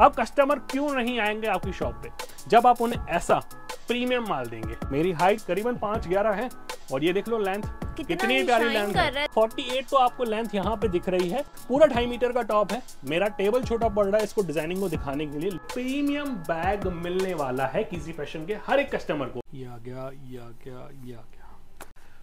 अब कस्टमर क्यों नहीं आएँगे आपकी शॉप पे? जब आप उन्हें ऐसा प्रीमियम माल देंगे। मेरी हाइट करीबन पाँच ग्यारह है और ये देख लो लेंथ कितनी प्यारी लेंथ है। 48 तो आपको लेंथ यहाँ पे दिख रही है। पूरा ढाई मीटर का टॉप है। मेरा टेबल छोटा पड़ रहा है इसको डिज़ाइनिंग को दिखाने के लिए। प्रीमियम बैग मिलने वाला है किसी फ़ैशन के हर एक कस्टमर को। ये आ गया ये गया ये गया।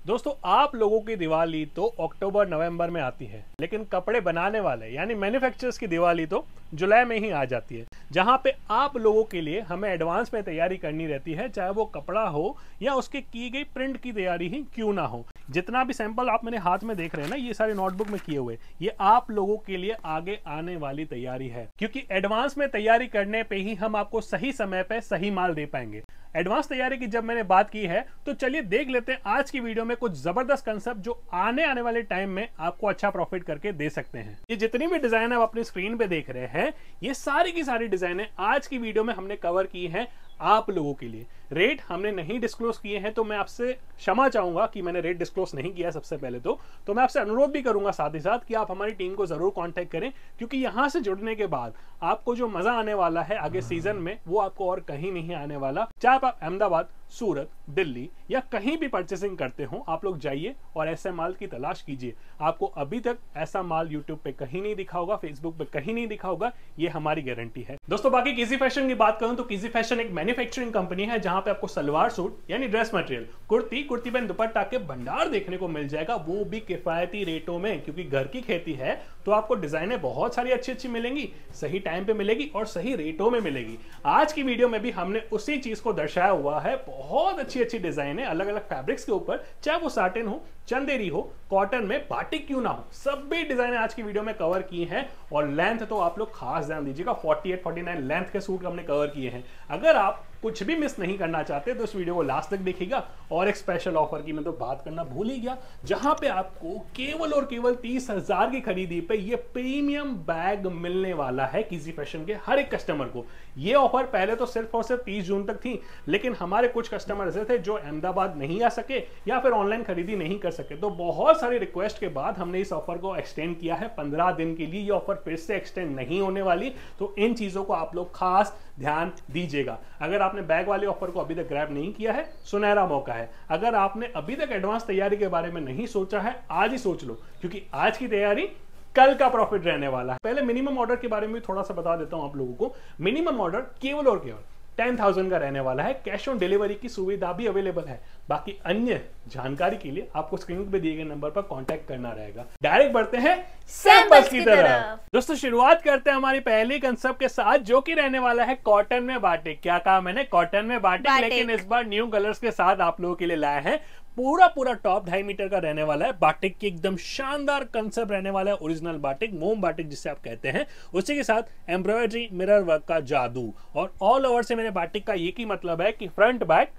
दोस्तों, आप लोगों की दिवाली तो अक्टूबर, नवंबर में आती है, लेकिन कपड़े बनाने वाले, यानी मैन्युफैक्चरर्स की दिवाली तो जुलाई में ही आ जाती है, जहाँ पे आप लोगों के लिए हमें एडवांस में तैयारी करनी रहती है, चाहे वो कपड़ा हो या उसके की गई प्रिंट की तैयारी ही क्यों ना हो। जितना भी सैंपल आप मेरे हाथ में देख रहे हैं ना, ये सारे नोटबुक में किए हुए, ये आप लोगों के लिए आगे आने वाली तैयारी है, क्योंकि एडवांस में तैयारी करने पे ही हम आपको सही समय पे सही माल दे पाएँगे। एडवांस तैयारी की जब मैंने बात की है तो चलिए देख लेते हैं आज की वीडियो में कुछ ज़बरदस्त कंसेप्ट जो आने आने वाले टाइम में आपको अच्छा प्रॉफिट करके दे सकते हैं। ये जितनी भी डिज़ाइन आप अपनी स्क्रीन पे देख रहे हैं, ये सारी की सारी डिजाइने आज की वीडियो में हमने कवर की है आप लोगों के लिए। रेट हमने नहीं डिस्क्लोज किए हैं तो मैं आपसे क्षमा चाहूँगा कि मैंने रेट डिस्क्लोज नहीं किया सबसे पहले तो। तो मैं आपसे अनुरोध भी करूँगा साथ ही साथ कि आप हमारी टीम को ज़रूर कांटेक्ट करें, क्योंकि यहाँ से जुड़ने के बाद आपको जो मज़ा आने वाला है आगे सीज़न में, वो आपको और कहीं नहीं आने वाला। चाहे आप अहमदाबाद सूरत, दिल्ली या कहीं भी परचेसिंग करते हो, आप लोग जाइए और ऐसे माल की तलाश कीजिए। आपको अभी तक ऐसा माल यूट्यूब पे कहीं नहीं दिखा होगा फेसबुक पे कहीं नहीं दिखा होगा, ये हमारी गारंटी है। दोस्तों, बाकी किसी फ़ैशन की बात करूँ तो किसी फ़ैशन एक मैन्युफैक्चरिंग कंपनी है, जहाँ पे आपको सलवार सूट यानी ड्रेस मटेरियल कुर्ती कुर्ती पेन दुपट्टा के भंडार देखने को मिल जाएगा, वो भी किफायती रेटों में, क्योंकि घर की खेती है तो आपको डिजाइने बहुत सारी अच्छी अच्छी मिलेंगी, सही टाइम पे मिलेगी और सही रेटों में मिलेगी। आज की वीडियो में भी हमने उसी चीज़ को दर्शाया हुआ है बहुत अच्छी अच्छी डिज़ाइन है अलग अलग फैब्रिक्स के ऊपर, चाहे वो साटिन हो चंदेरी हो कॉटन में बाटिक क्यों ना हो, सब भी डिज़ाइन आज की वीडियो में कवर की हैं और लेंथ तो आप लोग खास ध्यान दीजिएगा 48 49 लेंथ के सूट हमने कवर किए हैं। अगर आप कुछ भी मिस नहीं करना चाहते तो इस वीडियो को लास्ट तक देखिएगा। और एक स्पेशल ऑफ़र की मैं तो बात करना भूल ही गया, जहाँ पे आपको केवल और केवल तीस हज़ार की खरीदी पे ये प्रीमियम बैग मिलने वाला है किसी फ़ैशन के हर एक कस्टमर को। ये ऑफ़र पहले तो सिर्फ़ और सिर्फ़ तीस जून तक थी, लेकिन हमारे कुछ कस्टमर ऐसे थे जो अहमदाबाद नहीं आ सके या फिर ऑनलाइन खरीदी नहीं कर सके। तो बहुत सारी रिक्वेस्ट के बाद हमने इस ऑफ़र को एक्सटेंड किया है। पंद्रह दिन के लिए ये ऑफ़र फिर से एक्सटेंड नहीं होने वाली। तो इन चीज़ों को आप लोग खास ध्यान दीजिएगा। अगर आपने बैग वाले ऑफ़र को अभी तक ग्रैब नहीं किया है, सुनहरा मौका है। अगर आपने अभी तक एडवांस तैयारी के बारे में नहीं सोचा है, आज ही सोच लो, क्योंकि आज की तैयारी कल का प्रॉफिट रहने वाला है। पहले मिनिमम ऑर्डर के बारे में थोड़ा सा बता देता हूँ आप लोगों को। मिनिमम ऑर्डर केवल और केवल टेन थाउज़ेंड का रहने वाला है। कैश ऑन डिलीवरी की सुविधा भी अवेलेबल है। बाकी अन्य जानकारी के लिए आपको स्क्रीन पे दिए गए नंबर पर कांटेक्ट करना रहेगा। डायरेक्ट बढ़ते हैं सैंपल्स की तरफ़। दोस्तों शुरुआत करते हैं हमारी पहली कंसेप्ट के साथ जो कि रहने वाला है कॉटन में बाटिक क्या कहा मैंने कॉटन में बाटिक लेकिन इस बार न्यू कलर्स के साथ आप लोगों के लिए लाए हैं। पूरा पूरा टॉप ढाई मीटर का रहने वाला है। बाटिक की एकदम शानदार कंसेप्ट रहने वाला है ओरिजिनल बाटिक, मोम बाटिक जिसे आप कहते हैं। उसी के साथ एम्ब्रॉयडरी मिरर वर्क का जादू। और ऑल ओवर से मेरे बाटिक का ये ही मतलब है कि फ्रंट बैक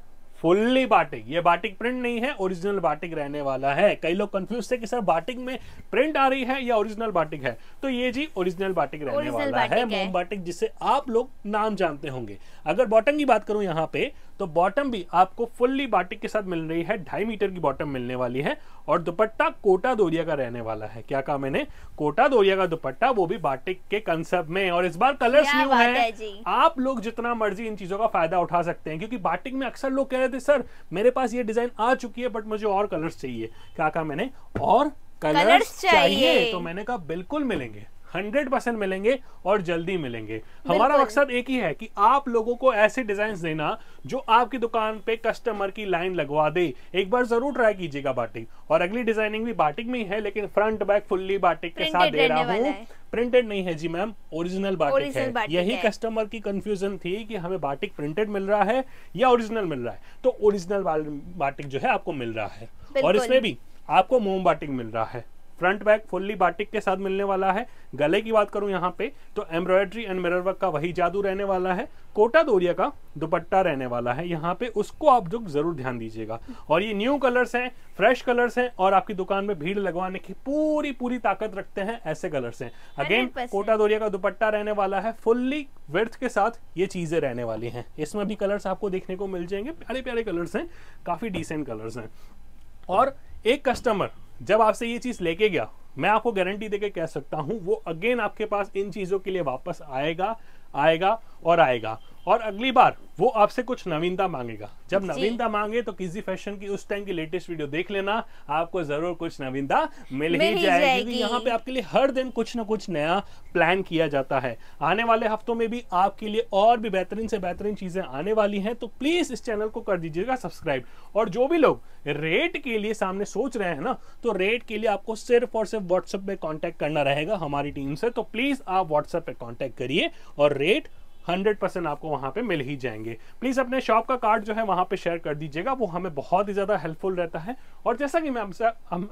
फुल्ली बाटिक। ये बाटिक प्रिंट नहीं है ओरिजिनल बाटिक रहने वाला है। कई लोग कंफ्यूज थे कि सर बाटिक में प्रिंट आ रही है या ओरिजिनल बाटिक है। तो ये जी ओरिजिनल बाटिक रहने वाला है मोम बाटिक जिसे आप लोग नाम जानते होंगे। अगर बॉटम की बात करूँ यहाँ पे तो बॉटम भी आपको फुल्ली बाटिक के साथ मिल रही है ढाई मीटर की बॉटम मिलने वाली है और दुपट्टा कोटा दोरिया का रहने वाला है। क्या कहा मैंने? कोटा दोरिया का दुपट्टा वो भी बाटिक के कंसेप्ट में और इस बार कलर्स न्यू है। आप लोग जितना मर्ज़ी इन चीज़ों का फ़ायदा उठा सकते हैं क्योंकि बाटिक में अक्सर लोग कह रहे थे सर। मेरे पास ये डिज़ाइन आ चुकी है बट मुझे और कलर्स चाहिए। क्या कहा मैंने? और कलर्स चाहिए।, चाहिए? तो मैंने कहा बिल्कुल मिलेंगे। हंड्रेड परसेंट मिलेंगे और जल्दी मिलेंगे। हमारा मकसद एक ही है कि आप लोगों को ऐसे डिज़ाइन देना जो आपकी दुकान पे कस्टमर की लाइन लगवा दे। एक बार ज़रूर ट्राई कीजिएगा बाटिक और अगली डिज़ाइनिंग भी बाटिक में ही है लेकिन फ्रंट बैक फुल्ली बाटिक के साथ दे रहा हूँ। प्रिंटेड नहीं है जी मैम ओरिजिनल बाटिक है। बाटिक यही कस्टमर की कंफ्यूजन थी कि हमें बाटिक प्रिंटेड मिल रहा है या ओरिजिनल मिल रहा है। तो ओरिजिनल बाटिक जो है आपको मिल रहा है। और इसमें भी आपको मोम बाटिक मिल रहा है। फ्रंट बैक फुल्ली बाटिक के साथ मिलने वाला है। गले की बात करूँ यहाँ पे तो एम्ब्रॉयडरी एंड मिरर वर्क का वही जादू रहने वाला है। कोटा दोरिया का दुपट्टा रहने वाला है। यहाँ पे उसको आप जो ज़रूर ध्यान दीजिएगा। और ये न्यू कलर्स हैं फ्रेश कलर्स हैं और आपकी दुकान में भीड़ लगवाने की पूरी पूरी ताकत रखते हैं ऐसे कलर्स हैं। अगेन कोटा दोरिया का दुपट्टा रहने वाला है। फुल्ली वर्थ के साथ ये चीज़ें रहने वाली हैं। इसमें भी कलर्स आपको देखने को मिल जाएँगे। प्यारे प्यारे कलर्स हैं काफ़ी डिसेंट कलर्स हैं। और एक कस्टमर जब आपसे ये चीज़ लेके गया मैं आपको गारंटी देके कह सकता हूँ वो अगेन आपके पास इन चीज़ों के लिए वापस आएगा आएगा और आएगा। और अगली बार वो आपसे कुछ नवीनता मांगेगा। जब नवीनता मांगे तो किसी फ़ैशन की उस टाइम की लेटेस्ट वीडियो देख लेना आपको ज़रूर कुछ नवीनता मिल, ही जाएगी। क्योंकि यहाँ पे आपके लिए हर दिन कुछ ना कुछ नया प्लान किया जाता है। आने वाले हफ्तों में भी आपके लिए और भी बेहतरीन से बेहतरीन चीज़ें आने वाली हैं तो प्लीज़ इस चैनल को कर दीजिएगा सब्सक्राइब और जो भी लोग रेट के लिए सामने सोच रहे हैं ना तो रेट के लिए आपको सिर्फ़ और सिर्फ़ व्हाट्सएप पे कॉन्टेक्ट करना रहेगा हमारी टीम से तो प्लीज़ आप व्हाट्सएप पे कॉन्टेक्ट करिए और रेट हंड्रेड परसेंट आपको वहाँ पे मिल ही जाएँगे। प्लीज़ अपने शॉप का कार्ड जो है वहाँ पे शेयर कर दीजिएगा वो हमें बहुत ही ज़्यादा हेल्पफुल रहता है। और जैसा कि मैं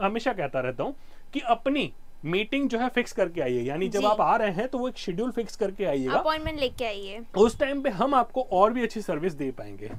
हमेशा कहता रहता हूँ कि अपनी मीटिंग जो है फिक्स करके आइए। यानी जब आप आ रहे हैं तो वो एक शेड्यूल फिक्स करके आइएगा। अपॉइंटमेंट लेके आइए। उस टाइम पे हम आपको और भी अच्छी सर्विस दे पाएँगे।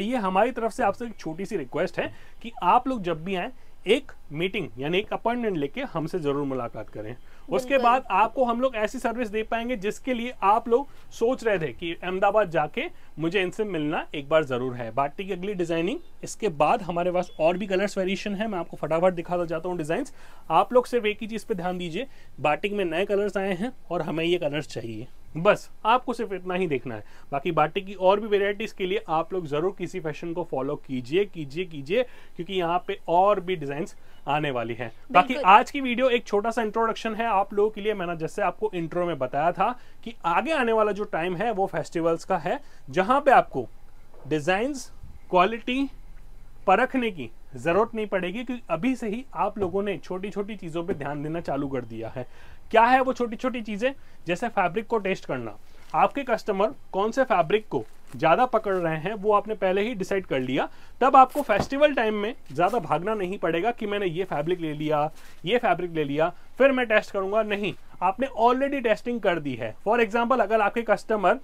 ये हमारी तरफ़ से आपसे एक छोटी सी रिक्वेस्ट है कि आप लोग जब भी आए एक मीटिंग यानी एक अपॉइंटमेंट लेके हमसे ज़रूर मुलाकात करें। उसके बाद आपको हम लोग ऐसी सर्विस दे पाएँगे जिसके लिए आप लोग सोच रहे थे कि अहमदाबाद जाके मुझे इनसे मिलना एक बार ज़रूर है। बाटी की अगली डिज़ाइनिंग इसके बाद हमारे पास और भी कलर्स वेरिएशन है। मैं आपको फटाफट दिखाता जाता हूँ डिज़ाइन आप लोग सिर्फ़ एक ही चीज़ पे ध्यान दीजिए बाटिक में नए कलर्स आए हैं और हमें ये कलर्स चाहिए। बस आपको सिर्फ़ इतना ही देखना है। बाकी बाटी की और भी वेराइटीज के लिए आप लोग ज़रूर किसी फ़ैशन को फॉलो कीजिए कीजिए कीजिए क्योंकि यहाँ पे और भी डिज़ाइन आने वाली है। बाकी आज की वीडियो एक छोटा सा इंट्रोडक्शन है आप लोगों के लिए। मैंने जैसे आपको इंट्रो में बताया था कि आगे आने वाला जो टाइम है वो फेस्टिवल्स का है जहाँ पे आपको डिज़ाइन क्वालिटी परखने की ज़रूरत नहीं पड़ेगी क्योंकि अभी से ही आप लोगों ने छोटी छोटी चीज़ों पे ध्यान देना चालू कर दिया है। क्या है वो छोटी छोटी चीज़ें? जैसे फैब्रिक को टेस्ट करना। आपके कस्टमर कौन से फैब्रिक को ज़्यादा पकड़ रहे हैं, वो आपने पहले ही डिसाइड कर लिया। तब आपको फेस्टिवल टाइम में ज़्यादा भागना नहीं पड़ेगा कि मैंने ये फैब्रिक ले लिया, ये फैब्रिक ले लिया, फिर मैं टेस्ट करूँगा। नहीं, आपने ऑलरेडी टेस्टिंग कर दी है। फॉर एग्ज़ाम्पल अगर आपके कस्टमर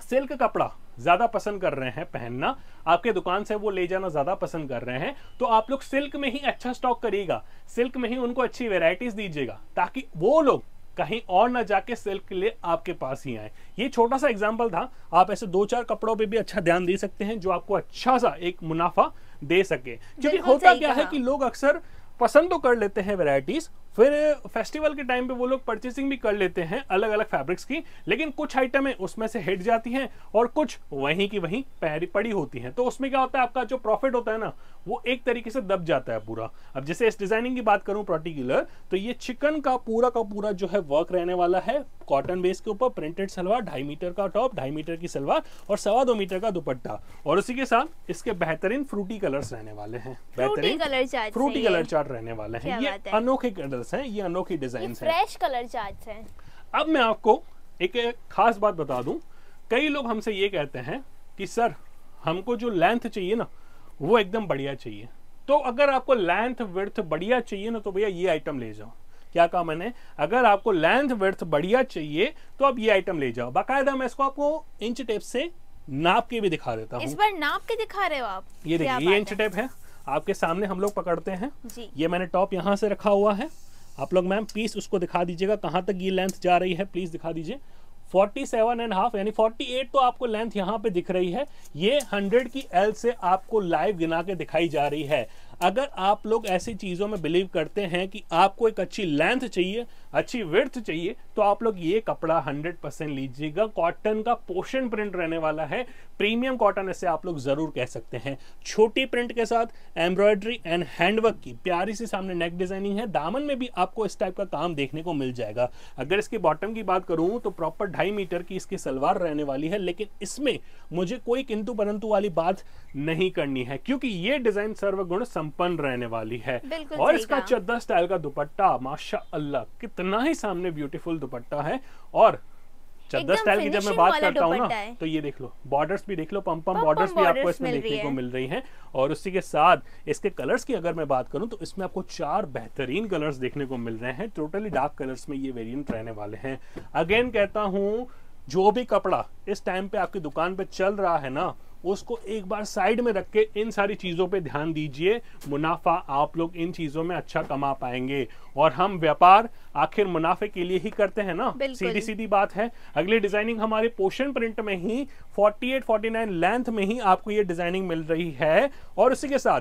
सिल्क कपड़ा ज़्यादा पसंद कर रहे हैं पहनना आपके दुकान से वो ले जाना ज़्यादा पसंद कर रहे हैं तो आप लोग सिल्क में ही अच्छा स्टॉक करिएगा। सिल्क में ही उनको अच्छी वेराइटीज दीजिएगा ताकि वो लोग कहीं और ना जाके सिल्क के लिए आपके पास ही आए। ये छोटा सा एग्ज़ाम्पल था आप ऐसे दो चार कपड़ों पे भी अच्छा ध्यान दे सकते हैं जो आपको अच्छा सा एक मुनाफा दे सके। क्योंकि होता क्या है कि लोग अक्सर पसंद तो कर लेते हैं वेराइटीज फिर फेस्टिवल के टाइम पे वो लोग परचेसिंग भी कर लेते हैं अलग अलग फैब्रिक्स की लेकिन कुछ आइटमें उसमें से हिट जाती हैं और कुछ वहीं की वहीं पैरी पड़ी होती हैं। तो उसमें क्या होता है आपका जो प्रॉफिट होता है ना वो एक तरीके से दब जाता है पूरा। अब जैसे इस डिज़ाइनिंग की बात करूँ पर्टिकुलर तो ये चिकन का पूरा का पूरा जो है वर्क रहने वाला है कॉटन बेस के ऊपर प्रिंटेड सलवार ढाई मीटर का टॉप ढाई मीटर की सलवार और सवा दो मीटर का दुपट्टा। और उसी के साथ इसके बेहतरीन फ्रूटी कलर्स रहने वाले हैं। बेहतरीन फ्रूटी कलर चार्ट रहने वाले हैं। ये अनोखे कलर कलर्स हैं ये अनोखी डिज़ाइन है। फ्रेश कलर चार्ट्स हैं। अब मैं आपको एक खास बात बता दूँ। कई लोग हमसे ये कहते हैं कि सर हमको जो लेंथ चाहिए ना वो एकदम बढ़िया चाहिए। तो अगर आपको लेंथ विर्थ बढ़िया चाहिए ना तो भैया ये आइटम ले जाओ। क्या कहा मैंने? अगर आपको लेंथ विर्थ बढ़िया चाहिए तो आप ये आइटम ले जाओ। बाकायदा मैं इसको आपको इंच टेप से नाप के भी दिखा देता हूँ। इस बार नाप के दिखा रहे हो आप? ये देखिए ये इंच टेप है। आपके सामने हम लोग पकड़ते हैं। ये मैंने टॉप यहाँ से रखा हुआ है। आप लोग मैम प्लीज़ उसको दिखा दीजिएगा, कहाँ तक ये लेंथ जा रही है प्लीज़ दिखा दीजिए। 47 एंड हाफ़ यानी 48 तो आपको लेंथ यहाँ पे दिख रही है। ये 100 की एल से आपको लाइव गिना के दिखाई जा रही है। अगर आप लोग ऐसी चीज़ों में बिलीव करते हैं कि आपको एक अच्छी लेंथ चाहिए अच्छी विर्थ चाहिए तो आप लोग ये कपड़ा 100 परसेंट लीजिएगा। कॉटन का पोषण प्रिंट रहने वाला है। प्रीमियम कॉटन ऐसे आप लोग ज़रूर कह सकते हैं। छोटी प्रिंट के साथ एम्ब्रॉयडरी एंड हैंडवर्क की प्यारी सी सामने नेक डिज़ाइनिंग है। दामन में भी आपको इस टाइप का काम देखने को मिल जाएगा। अगर इसके बॉटम की बात करूँ तो प्रॉपर ढाई मीटर की इसकी सलवार रहने वाली है लेकिन इसमें मुझे कोई किंतु परंतु वाली बात नहीं करनी है क्योंकि ये डिज़ाइन सर्वगुण संपन्न रहने वाली है। और इसका चद्दा स्टाइल का दुपट्टा माशा अल्लाह कितना ही सामने ब्यूटीफुल दुपट्टा है और चद्दर स्टाइल की जब मैं बात करता हूँ ना तो ये देख लो बॉर्डर्स भी देख लो पम पम बॉर्डर्स भी आपको इसमें देखने को मिल रही हैं। और उसी के साथ इसके कलर्स की अगर मैं बात करूँ तो इसमें आपको चार बेहतरीन कलर्स देखने को मिल रहे हैं। टोटली डार्क कलर्स में ये वेरिएंट रहने वाले हैं। अगेन कहता हूँ जो भी कपड़ा इस टाइम पे आपकी दुकान पे चल रहा है ना उसको एक बार साइड में रख के इन सारी चीज़ों पे ध्यान दीजिए। मुनाफा आप लोग इन चीज़ों में अच्छा कमा पाएँगे। और हम व्यापार आखिर मुनाफे के लिए ही करते हैं ना? सीधी सीधी बात है। अगली डिज़ाइनिंग हमारे पोशन प्रिंट में ही 48 49 लेंथ में ही आपको ये डिज़ाइनिंग मिल रही है। और उसी के साथ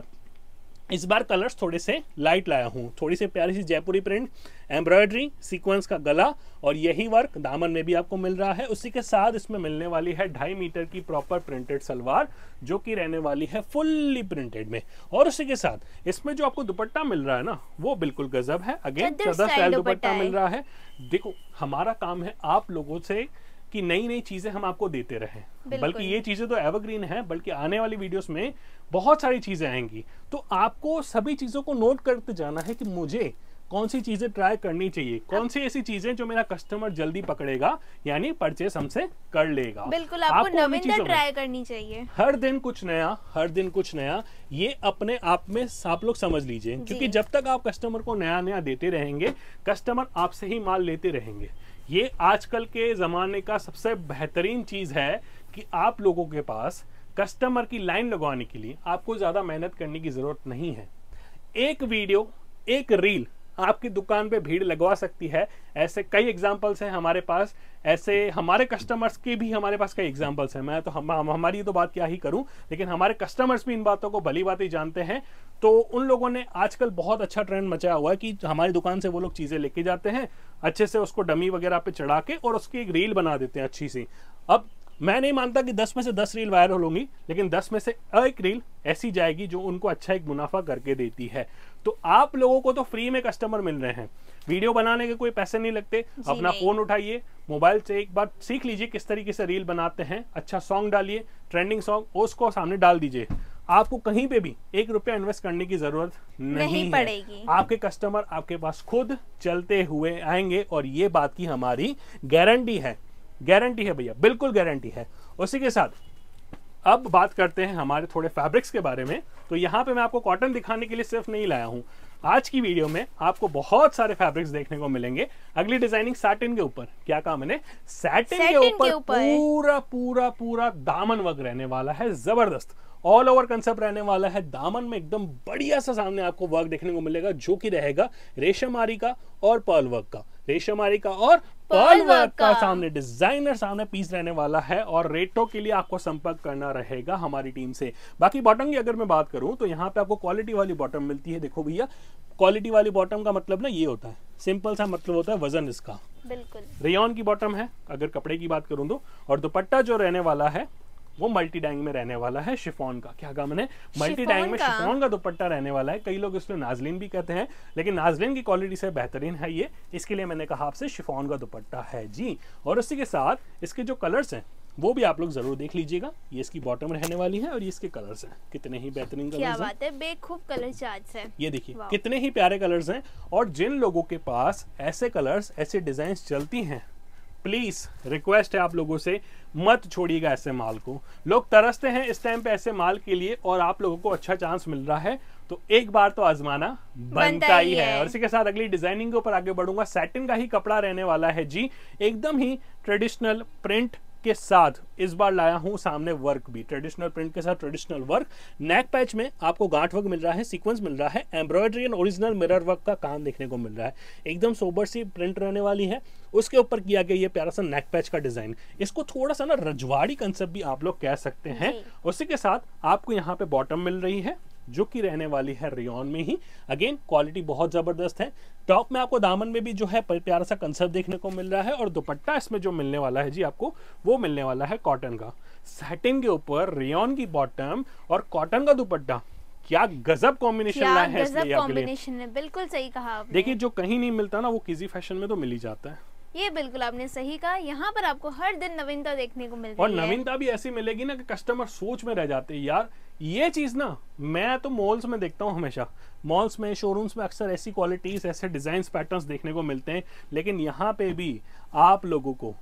इस बार कलर्स थोड़े से लाइट लाया हूँ। थोड़ी सी प्यारी सी जयपुरी प्रिंट एम्ब्रॉयडरी सीक्वेंस का गला और यही वर्क दामन में भी आपको मिल रहा है। उसी के साथ इसमें मिलने वाली है ढाई मीटर की प्रॉपर प्रिंटेड सलवार जो कि रहने वाली है फुल्ली प्रिंटेड में। और उसी के साथ इसमें जो आपको दुपट्टा मिल रहा है ना वो बिल्कुल गजब है। अगेन चदर स्टाइल दुपट्टा मिल रहा है। देखो हमारा काम है आप लोगों से कि नई नई चीज़ें हम आपको देते रहे। बल्कि ये चीज़ें तो एवरग्रीन है बल्कि आने वाली वीडियोस में बहुत सारी चीज़ें आएँगी। तो आपको सभी चीज़ों को नोट करते जाना है कि मुझे कौन सी चीज़ें ट्राई करनी चाहिए। कौन सी ऐसी चीज़ें जो मेरा कस्टमर जल्दी पकड़ेगा यानी परचेस हमसे कर लेगा। बिल्कुल आपको, आपको ट्राई करनी चाहिए। हर दिन कुछ नया हर दिन कुछ नया ये अपने आप में आप लोग समझ लीजिए। क्योंकि जब तक आप कस्टमर को नया नया देते रहेंगे कस्टमर आपसे ही माल लेते रहेंगे। ये आजकल के ज़माने का सबसे बेहतरीन चीज़ है कि आप लोगों के पास कस्टमर की लाइन लगवाने के लिए आपको ज़्यादा मेहनत करने की ज़रूरत नहीं है। एक वीडियो, एक रील आपकी दुकान पे भीड़ लगवा सकती है। ऐसे कई एग्जाम्पल्स हैं हमारे पास। ऐसे हमारे कस्टमर्स के भी हमारे पास कई एग्जाम्पल्स हैं। मैं तो हम, हम हमारी तो बात क्या ही करूँ? लेकिन हमारे कस्टमर्स भी इन बातों को भली बात ही जानते हैं। तो उन लोगों ने आजकल बहुत अच्छा ट्रेंड मचाया हुआ है कि हमारी दुकान से वो लोग चीज़ें लेके जाते हैं। अच्छे से उसको डमी वगैरह पे चढ़ा के और उसकी एक रील बना देते हैं अच्छी सी। अब मैं नहीं मानता कि 10 में से 10 रील वायरल होंगी लेकिन 10 में से एक रील ऐसी जाएगी जो उनको अच्छा एक मुनाफा करके देती है। तो आप लोगों को तो फ्री में कस्टमर मिल रहे हैं। वीडियो बनाने के कोई पैसे नहीं लगते। अपना फ़ोन उठाइए मोबाइल से एक बार सीख लीजिए किस तरीके से रील बनाते हैं। अच्छा सॉन्ग डालिए ट्रेंडिंग सॉन्ग उसको सामने डाल दीजिए। आपको कहीं पे भी एक रुपया इन्वेस्ट करने की ज़रूरत नहीं, नहीं पड़ेगी। आपके कस्टमर आपके पास खुद चलते हुए आएँगे और ये बात की हमारी गारंटी है। गारंटी है भैया बिल्कुल गारंटी है। उसी के साथ अब बात करते हैं हमारे थोड़े फैब्रिक्स के बारे में। तो यहाँ पे मैं आपको कॉटन दिखाने के लिए सिर्फ़ नहीं लाया हूँ। आज की वीडियो में आपको बहुत सारे फैब्रिक्स देखने को मिलेंगे। अगली डिज़ाइनिंग सैटिन के ऊपर। क्या काम मैंने सैटिन के ऊपर पूरा पूरा पूरा दामन वर्क रहने वाला है ज़बरदस्त। ऑल ओवर कंसेप्ट रहने वाला है। दामन में एकदम बढ़िया सा सामने आपको वर्क देखने को मिलेगा जो कि रहेगा रेशम आरी का और पर्ल वर्क का। रेशम आरी का और पर्ल वर्क का सामने डिज़ाइनर सामने पीस रहने वाला है और रेटो के लिए आपको संपर्क करना रहेगा हमारी टीम से। बाकी बॉटम की अगर मैं बात करूँ तो यहाँ पे आपको क्वालिटी वाली बॉटम मिलती है। देखो भैया क्वालिटी वाली बॉटम का मतलब ना ये होता है। सिंपल सा मतलब होता है वज़न इसका। बिल्कुल। रेयन की बॉटम है अगर कपड़े की बात करूँ तो। और दुपट्टा जो रहने वाला है वो मल्टी डाइंग में रहने वाला है शिफोन का। क्या कहा मैंने? मल्टी डाइंग में शिफोन का? दुपट्टा रहने वाला है। कई लोग इसमें नाजलिन भी कहते हैं लेकिन नाजलिन की क्वालिटी से बेहतरीन है ये। इसके लिए मैंने कहा आपसे शिफोन का दुपट्टा है। जी और उसी के साथ इसके जो कलर्स हैं वो भी आप लोग ज़रूर देख लीजिएगा। ये इसकी बॉटम रहने वाली है और ये इसके कलर्स हैं। कितने ही बेहतरीन कलर्स क्या बात है बेखूब कलर चार्ट है। ये देखिए कितने ही प्यारे कलर्स हैं। और जिन लोगों के पास ऐसे कलर्स ऐसे डिज़ाइन चलती हैं प्लीज़ रिक्वेस्ट है आप लोगों से मत छोड़िएगा ऐसे माल को। लोग तरसते हैं इस टाइम पे ऐसे माल के लिए और आप लोगों को अच्छा चांस मिल रहा है। तो एक बार तो आजमाना बनता ही है।, है। और इसी के साथ अगली डिज़ाइनिंग के ऊपर आगे बढ़ूँगा। सैटिन का ही कपड़ा रहने वाला है जी। एकदम ही ट्रेडिशनल प्रिंट के साथ इस बार लाया हूँ सामने वर्क भी ट्रेडिशनल प्रिंट के साथ ट्रेडिशनल वर्क नेक पैच में आपको गांठ वर्क मिल रहा है सीक्वेंस मिल रहा है embroidery and original mirror work का काम देखने को मिल रहा है। एकदम सोबर सी प्रिंट रहने वाली है। उसके ऊपर किया गया ये प्यारा सा नेक पैच का डिज़ाइन इसको थोड़ा सा ना रजवाड़ी कंसेप्ट भी आप लोग कह सकते हैं। उसी के साथ आपको यहाँ पे बॉटम मिल रही है। जो कि रहने वाली है रियोन में ही। अगेन क्वालिटी बहुत ज़बरदस्त है। टॉप में आपको दामन में भी जो है प्यारा सा कंसेप्ट देखने को मिल रहा है और दुपट्टा इसमें जो मिलने वाला है जी आपको वो मिलने वाला है कॉटन का। सैटिन के ऊपर रियोन की बॉटम और कॉटन का दुपट्टा। क्या गजब कॉम्बिनेशन लाया है गजब कॉम्बिनेशन है बिल्कुल सही कहा देखिए जो कहीं नहीं मिलता ना वो किसी फ़ैशन में तो मिल ही जाता है। ये बिल्कुल आपने सही कहा। यहाँ पर आपको हर दिन नवीनता देखने को मिलती है। और नवीनता भी ऐसी मिलेगी ना कि कस्टमर सोच में रह जाते हैं यार ये चीज़ ना, मैं तो मॉल्स में देखता हूँ हमेशा। मॉल्स में शोरूम्स में अक्सर ऐसी क्वालिटीज ऐसे डिज़ाइन पैटर्न्स देखने को मिलते हैं। लेकिन यहाँ पे भी आप लोगों को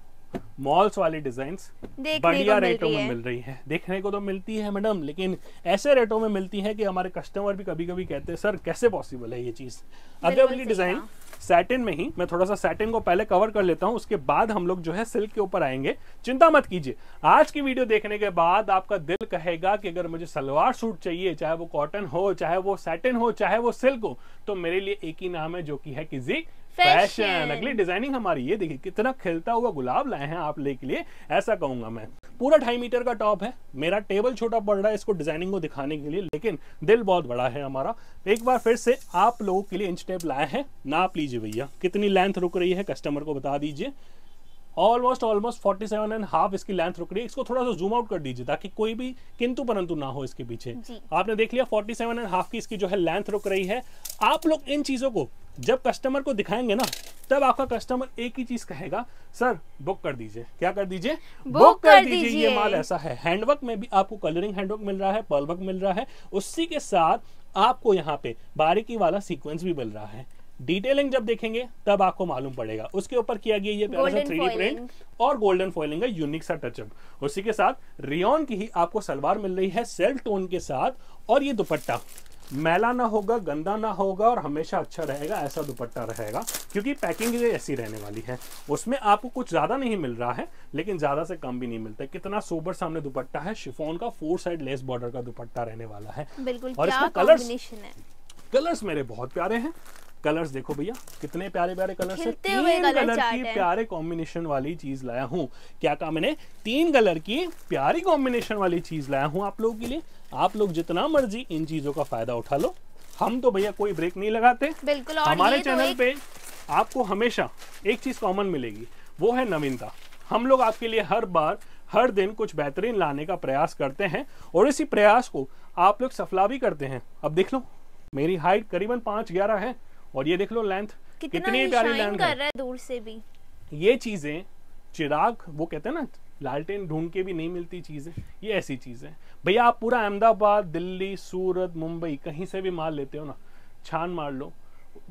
मॉल्स वाली डिज़ाइन बढ़िया रेटों में मिल रही है। देखने को तो मिलती है मैडम लेकिन ऐसे रेटों में मिलती है कि हमारे कस्टमर भी कभी कभी कहते हैं सर कैसे पॉसिबल है ये चीज़? अगले वाली डिज़ाइन सैटिन में ही मैं थोड़ा सा सैटिन को पहले कवर कर लेता हूँ उसके बाद हम लोग जो है सिल्क के ऊपर आएँगे। चिंता मत कीजिए। आज की वीडियो देखने के बाद आपका दिल कहेगा कि अगर मुझे सलवार सूट चाहिए चाहे वो कॉटन हो चाहे वो सैटिन हो चाहे वो सिल्क हो तो मेरे लिए एक ही नाम है जो कि है किजी फ़ैशन अगली डिज़ाइनिंग हमारी ये देखिए कितना खिलता हुआ गुलाब लाए हैं आप ले के लिए ऐसा कहूँगा मैं। पूरा ढाई मीटर का टॉप है मेरा टेबल छोटा पड़ रहा है इसको डिज़ाइनिंग को दिखाने के लिए लेकिन दिल बहुत बड़ा है हमारा। एक बार फिर से आप लोगों के लिए इंच टेप लाए हैं नाप लीजिए भैया। कितनी लेंथ रुक रही है कस्टमर को बता दीजिए। ऑलमोस्ट ऑलमोस्ट 47 एंड हाफ़ इसकी लेंथ रुक रही है। इसको थोड़ा सा जूम आउट कर दीजिए ताकि कोई भी किंतु परंतु ना हो इसके पीछे। आपने देख लिया 47 एंड हाफ़ की इसकी जो है लेंथ रुक रही है। आप लोग इन चीज़ों को जब कस्टमर को दिखाएँगे ना तब आपका कस्टमर एक ही चीज़ कहेगा सर बुक कर दीजिए। क्या कर दीजिए? बुक कर, कर दीजिए ये माल ऐसा है। हैंडवर्क में भी आपको कलरिंग हैंडवर्क मिल रहा है पर्ल वर्क मिल रहा है। उसी के साथ आपको यहाँ पे बारीकी वाला सीक्वेंस भी मिल रहा है। डिटेलिंग जब देखेंगे तब आपको मालूम पड़ेगा। उसके ऊपर किया गया ये प्यारा सा थ्री प्रिंट और गोल्डन फॉइलिंग है यूनिक सा टचअप उसी के साथ रियोन की ही आपको सलवार मिल रही है सेल्फ टोन के साथ और ये दुपट्टा। मैला ना होगा गंदा ना होगा और हमेशा अच्छा रहेगा ऐसा दुपट्टा रहेगा क्योंकि पैकिंग ऐसी रहने वाली है। उसमें आपको कुछ ज़्यादा नहीं मिल रहा है लेकिन ज़्यादा से कम भी नहीं मिलता। है कितना सोबर सामने दुपट्टा है शिफोन का फोर साइड लेस बॉर्डर का दुपट्टा रहने वाला है। बिल्कुल और इसमें कलर्स कलर्स मेरे बहुत प्यारे हैं। कलर्स देखो भैया कितने प्यारे प्यारे कलर्स है। तीन कलर की प्यारे कॉम्बिनेशन वाली चीज़ लाया हूँ। क्या कहा मैंने तीन कलर की प्यारी कॉम्बिनेशन वाली चीज़ लाया हूँ आप लोगों के लिए। आप लोग जितना मर्ज़ी इन चीज़ों का फ़ायदा उठा लो। हम तो भैया कोई ब्रेक नहीं लगाते। बिल्कुल और हमारे चैनल तो पे आपको हमेशा एक चीज़ कॉमन मिलेगी वो है नवीनता। हम लोग आपके लिए हर बार हर दिन कुछ बेहतरीन लाने का प्रयास करते हैं और इसी प्रयास को आप लोग सफला भी करते हैं। अब देख लो मेरी हाइट करीबन पाँच ग्यारह है और ये देख लो लेंथ कितनी प्यारी लेंथ कर रहा है दूर से भी। ये चीज़ें चिराग वो कहते हैं ना लालटेन ढूंढ के भी नहीं मिलती चीज़ें, ये ऐसी चीज़ें भैया, आप पूरा अहमदाबाद, दिल्ली, सूरत, मुंबई कहीं से भी माल लेते हो ना, छान मार लो।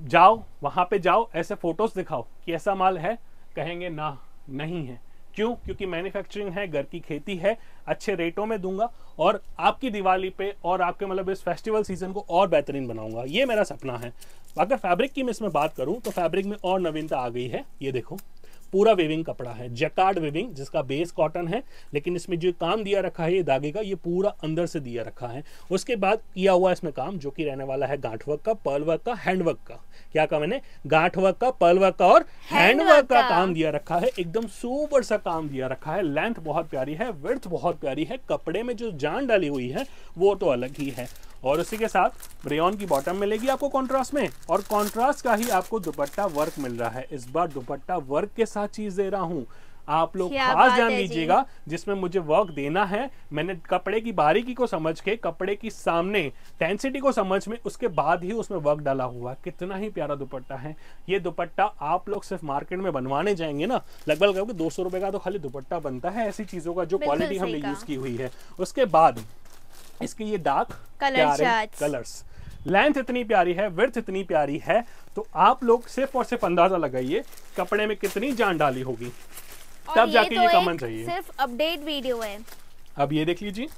जाओ, वहाँ पे जाओ, ऐसे फ़ोटोज़ दिखाओ कि ऐसा माल है, कहेंगे ना, नहीं है। क्यों? क्योंकि मैन्युफैक्चरिंग है, घर की खेती है, अच्छे रेटों में दूँगा और आपकी दिवाली पे और आपके मतलब इस फेस्टिवल सीज़न को और बेहतरीन बनाऊँगा। ये मेरा सपना है। अगर फैब्रिक की मैं इसमें बात करूँ तो फैब्रिक में और नवीनता आ गई है, ये देखो। पूरा वेविंग कपड़ा है। जैकार्ड वेविंग जिसका बेस कॉटन है लेकिन इसमें जो काम दिया रखा है ये धागे का ये पूरा अंदर से दिया रखा है। उसके बाद किया हुआ इसमें काम जो कि रहने वाला है गांठ वर्क का पर्ल वर्क का हैंड वर्क का। क्या कहा मैंने? गांठ वर्क का पर्ल वर्क का और हैंड वर्क का काम दिया रखा है। एकदम सुपर सा काम दिया रखा है। लेंथ बहुत प्यारी है विर्थ बहुत प्यारी है। कपड़े में जो जान डाली हुई है वो तो अलग ही है। और उसी के साथ रेयन की बॉटम मिलेगी आपको कॉन्ट्रास्ट में। और कॉन्ट्रास्ट का ही आपको दुपट्टा वर्क मिल रहा है। इस बार दुपट्टा वर्क के साथ चीज़ दे रहा हूँ। आप लोग खास ध्यान दीजिएगा जिसमें मुझे वर्क देना है। मैंने कपड़े की बारीकी को समझ के कपड़े की सामने टेंसिटी को समझ में उसके बाद ही उसमें वर्क डाला हुआ कितना ही प्यारा दुपट्टा है। ये दुपट्टा आप लोग सिर्फ़ मार्केट में बनवाने जाएँगे ना। लगभग लगभग दो सौ रुपए का तो खाली दुपट्टा बनता है ऐसी चीज़ों का जो क्वालिटी हमने यूज़ की हुई है। उसके बाद इसके ये डार्क कलर कलर्स लेंथ इतनी प्यारी है विर्थ इतनी प्यारी है तो आप लोग सिर्फ़ और सिर्फ़ अंदाज़ा लगाइए कपड़े में कितनी जान डाली होगी। तब जाके ये, तो कमन चाहिए। सिर्फ़ अपडेट वीडियो है। अब ये देख लीजिए।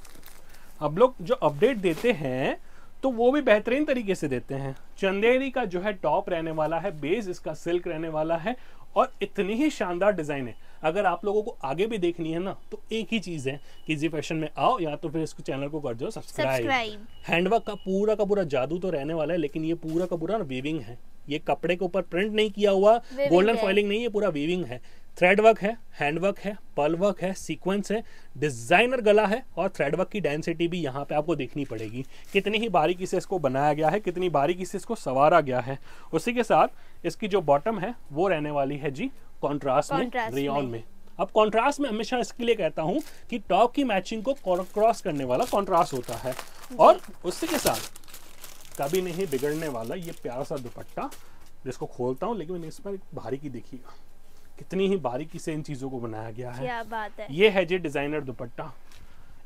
अब लोग जो अपडेट देते हैं तो वो भी बेहतरीन तरीके से देते हैं। चंदेरी का जो है टॉप रहने वाला है बेस इसका सिल्क रहने वाला है और इतनी ही शानदार डिज़ाइन है। अगर आप लोगों को आगे भी देखनी है ना तो एक ही चीज़ है कि जी फ़ैशन में आओ या तो फिर इसको चैनल को कर दो सब्सक्राइब। हैंडवर्क का पूरा का पूरा जादू तो रहने वाला है लेकिन ये पूरा का पूरा वीविंग है। ये कपड़े के ऊपर प्रिंट नहीं किया हुआ गोल्डन फॉइलिंग नहीं है पूरा वीविंग है। थ्रेड वर्क है हैंड वर्क है पल वर्क है सीक्वेंस है डिज़ाइनर गला है और थ्रेड वर्क की डेंसिटी भी यहाँ पे आपको देखनी पड़ेगी। कितनी ही बारीकी से इसको बनाया गया है कितनी बारीकी से इसको सवारा गया है। उसी के साथ इसकी जो बॉटम है वो रहने वाली है जी कॉन्ट्रास्ट में रेन में। अब कॉन्ट्रास्ट में हमेशा इसके लिए कहता हूँ कि टॉप की मैचिंग को क्रॉस करने वाला कॉन्ट्रास्ट होता है। और उसी के साथ कभी नहीं बिगड़ने वाला ये प्यारा सा दुपट्टा जिसको खोलता हूँ लेकिन इस पर भारी की देखिएगा। कितनी ही बारीकी से इन चीज़ों को बनाया गया है। क्या बात है। ये है जी डिज़ाइनर दुपट्टा।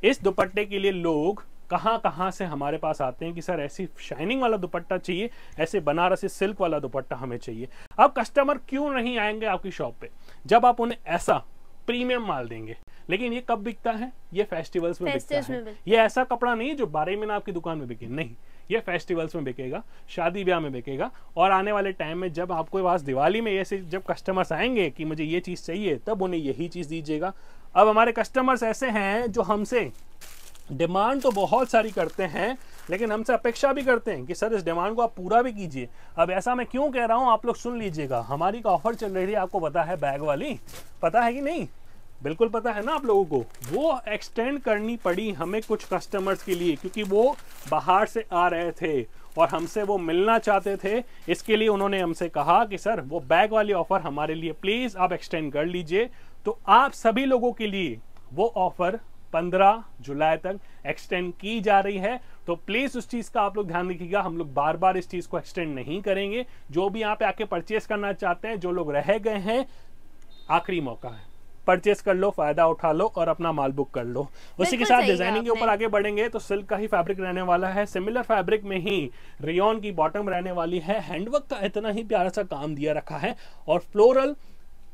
इस दुपट्टे के लिए लोग कहाँ कहाँ से हमारे पास आते हैं कि सर ऐसी शाइनिंग वाला दुपट्टा चाहिए ऐसे बनारसी सिल्क वाला दुपट्टा हमें चाहिए। अब कस्टमर क्यों नहीं आएँगे आपकी शॉप पे? जब आप उन्हें ऐसा प्रीमियम माल देंगे। लेकिन ये कब बिकता है? ये फेस्टिवल्स में बिकता है। ये ऐसा कपड़ा नहीं है जो बारह महीना आपकी दुकान में बिके। नहीं ये फेस्टिवल्स में बिकेगा शादी ब्याह में बिकेगा और आने वाले टाइम में जब आपको पास दिवाली में ऐसे जब कस्टमर्स आएँगे कि मुझे ये चीज़ चाहिए तब उन्हें यही चीज़ दीजिएगा। अब हमारे कस्टमर्स ऐसे हैं जो हमसे डिमांड तो बहुत सारी करते हैं, लेकिन हमसे अपेक्षा भी करते हैं कि सर, इस डिमांड को आप पूरा भी कीजिए। अब ऐसा मैं क्यों कह रहा हूँ, आप लोग सुन लीजिएगा। हमारी का ऑफ़र चल रही थी आपको पता है बैग वाली? पता है कि नहीं? बिल्कुल पता है ना आप लोगों को? वो एक्सटेंड करनी पड़ी हमें कुछ कस्टमर्स के लिए, क्योंकि वो बाहर से आ रहे थे और हमसे वो मिलना चाहते थे। इसके लिए उन्होंने हमसे कहा कि, सर, वो बैग वाली ऑफ़र हमारे लिए, प्लीज़ आप एक्सटेंड कर लीजिए। तो आप सभी लोगों के लिए वो ऑफ़र 15 जुलाई तक एक्सटेंड की जा रही है। तो प्लीज़ उस चीज़ का आप लोग ध्यान रखिएगा हम लोग बार बार इस चीज़ को एक्सटेंड नहीं करेंगे। जो भी यहाँ पे आके परचेस करना चाहते हैं जो लोग रह गए हैं आखिरी मौका है। परचेस कर लो फ़ायदा उठा लो और अपना माल बुक कर लो। उसी के साथ डिज़ाइनिंग के ऊपर आगे बढ़ेंगे तो सिल्क का ही फैब्रिक रहने वाला है। सिमिलर फैब्रिक में ही रियोन की बॉटम रहने वाली है। हैंडवर्क का इतना ही प्यारा सा काम दिया रखा है। और फ्लोरल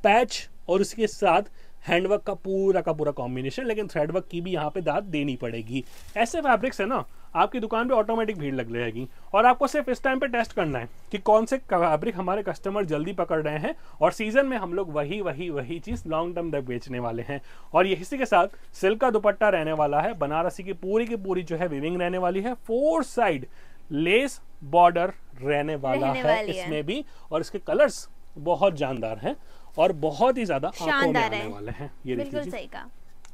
पैच और उसके साथ हैंडवर्क का पूरा का पूरा कॉम्बिनेशन लेकिन थ्रेडवर्क की भी यहाँ पे दाद देनी पड़ेगी। ऐसे फैब्रिक्स है ना आपकी दुकान पे ऑटोमेटिक भीड़ लग जाएगी। और आपको सिर्फ़ इस टाइम पे टेस्ट करना है कि कौन से फैब्रिक हमारे कस्टमर जल्दी पकड़ रहे हैं और सीज़न में हम लोग वही वही वही चीज़ लॉन्ग टर्म तक बेचने वाले हैं। और ये इसी के साथ सिल्क का दुपट्टा रहने वाला है बनारसी की पूरी की पूरी जो है विविंग रहने वाली है फोर साइड लेस बॉर्डर रहने वाला रहने है इसमें भी और इसके कलर्स बहुत जानदार हैं। और बहुत ही ज़्यादा आँखों में आने वाले हैं। ये देखिए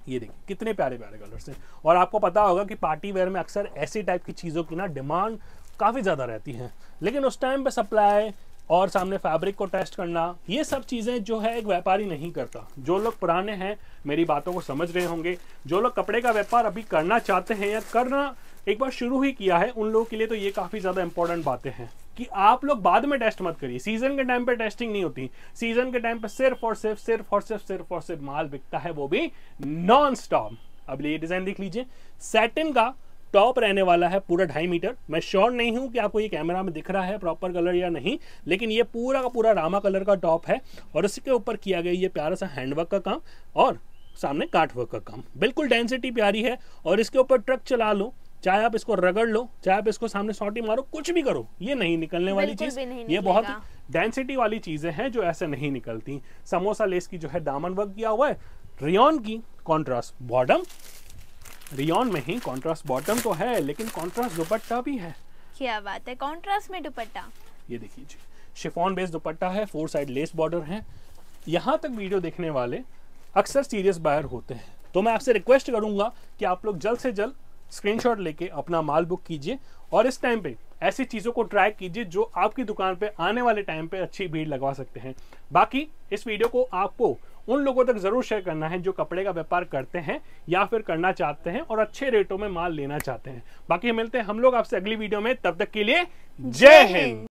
ये देखिए कितने प्यारे प्यारे कलर्स हैं। और आपको पता होगा कि पार्टी वेयर में अक्सर ऐसी टाइप की चीज़ों की ना डिमांड काफ़ी ज़्यादा रहती है। लेकिन उस टाइम पे सप्लाई और सामने फैब्रिक को टेस्ट करना ये सब चीज़ें जो है एक व्यापारी नहीं करता। जो लोग पुराने हैं मेरी बातों को समझ रहे होंगे जो लोग कपड़े का व्यापार अभी करना चाहते हैं या करना एक बार शुरू ही किया है उन लोगों के लिए तो ये काफ़ी ज़्यादा इंपॉर्टेंट बातें हैं। कि आप लोग बाद में टेस्ट मत करिए। सीज़न के टाइम पे टेस्टिंग नहीं होती। सीज़न के टाइम पे सिर्फ़ और सिर्फ़ सिर्फ़ और सिर्फ़ सिर्फ़ और सिर्फ़ माल बिकता है वो भी नॉन स्टॉप अब ये डिज़ाइन देख लीजिए। सेटिन का टॉप रहने वाला है पूरा ढाई मीटर। मैं श्योर नहीं हूँ कि आपको ये कैमरा में दिख रहा है प्रॉपर कलर या नहीं, लेकिन ये पूरा का पूरा रामा कलर का टॉप है और इसके ऊपर किया गया ये प्यारा सा हैंडवर्क का काम और सामने काटवर्क का काम। बिल्कुल डेंसिटी प्यारी है और इसके ऊपर ट्रक चला लो। चाहे आप इसको रगड़ लो चाहे आप इसको सामने सॉटी मारो कुछ भी करो ये नहीं निकलने वाली चीज़। ये बहुत डेंसिटी वाली चीज़ें हैं जो ऐसे नहीं निकलती। समोसा लेस की जो है दामन वर्क किया हुआ है रियोन की कॉन्ट्रास्ट बॉटम रियोन में ही कॉन्ट्रास्ट बॉटम तो है लेकिन कॉन्ट्रास्ट दुपट्टा भी है। क्या बात है कॉन्ट्रास्ट में दुपट्टा। ये देखिए शिफॉन बेस्ड दुपट्टा है फोर साइड लेस बॉर्डर है। यहाँ तक वीडियो देखने वाले अक्सर सीरियस बायर होते हैं। तो मैं आपसे रिक्वेस्ट करूँगा कि आप लोग जल्द से जल्द स्क्रीनशॉट लेके अपना माल बुक कीजिए और इस टाइम पे ऐसी चीज़ों को ट्राई कीजिए जो आपकी दुकान पे आने वाले टाइम पे अच्छी भीड़ लगवा सकते हैं। बाकी इस वीडियो को आपको उन लोगों तक ज़रूर शेयर करना है जो कपड़े का व्यापार करते हैं या फिर करना चाहते हैं और अच्छे रेटों में माल लेना चाहते हैं। बाकी मिलते हैं हम लोग आपसे अगली वीडियो में। तब तक के लिए जय हिंद।